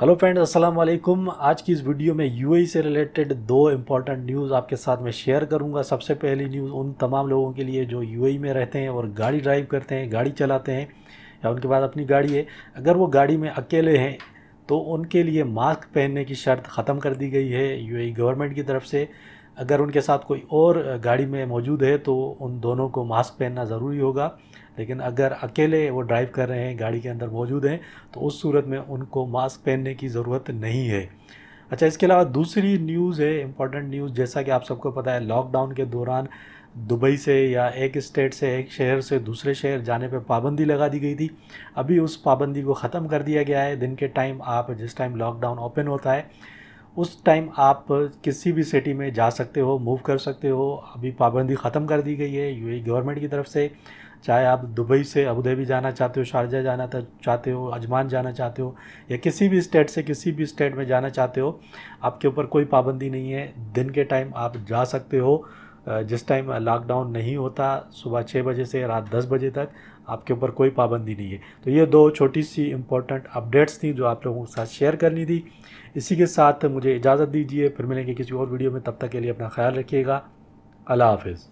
Hello friends अस्सलाम वालेकुम आज की इस वीडियो में यूएई से रिलेटेड दो इंपॉर्टेंट न्यूज़ आपके साथ में शेयर करूँगा। सबसे पहली न्यूज़ उन तमाम लोगों के लिए जो यूएई में रहते हैं और गाड़ी ड्राइव करते हैं, गाड़ी चलाते हैं या उनके पास अपनी गाड़ी है। अगर वो गाड़ी में अकेले हैं तो उनके लिए मास्क पहनने की शर्त ख़त्म कर दी गई है यू गवर्नमेंट की तरफ़ से। अगर उनके साथ कोई और गाड़ी में मौजूद है तो उन दोनों को मास्क पहनना ज़रूरी होगा। लेकिन अगर अकेले वो ड्राइव कर रहे हैं, गाड़ी के अंदर मौजूद हैं तो उस सूरत में उनको मास्क पहनने की ज़रूरत नहीं है। अच्छा इसके अलावा दूसरी न्यूज़ है, इंपॉर्टेंट न्यूज़, जैसा कि आप सबको पता है, लॉकडाउन के दौरान दुबई से या एक स्टेट से एक शहर से दूसरे शहर जाने पर पाबंदी लगा दी गई थी। अभी उस पाबंदी को ख़त्म कर दिया गया है। दिन के टाइम आप, जिस टाइम लॉकडाउन ओपन होता है उस टाइम आप किसी भी सिटी में जा सकते हो मूव कर सकते हो। अभी पाबंदी ख़त्म कर दी गई है यू गवर्नमेंट की तरफ़ से। चाहे आप दुबई से अबूधाबी जाना चाहते हो, शारजा जाना चाहते हो, अजमान जाना चाहते हो, या किसी भी स्टेट से किसी भी स्टेट में जाना चाहते हो, आपके ऊपर कोई पाबंदी नहीं है। दिन के टाइम आप जा सकते हो। जिस टाइम लॉकडाउन नहीं होता सुबह छः बजे से रात दस बजे तक, आपके ऊपर कोई पाबंदी नहीं है। तो ये दो छोटी सी इम्पोर्टेंट अपडेट्स थी जो आप लोगों के साथ शेयर करनी थी। इसी के साथ मुझे इजाज़त दीजिए, फिर मिलेंगे किसी और वीडियो में, तब तक के लिए अपना ख्याल रखिएगा। अल्लाह हाफिज़।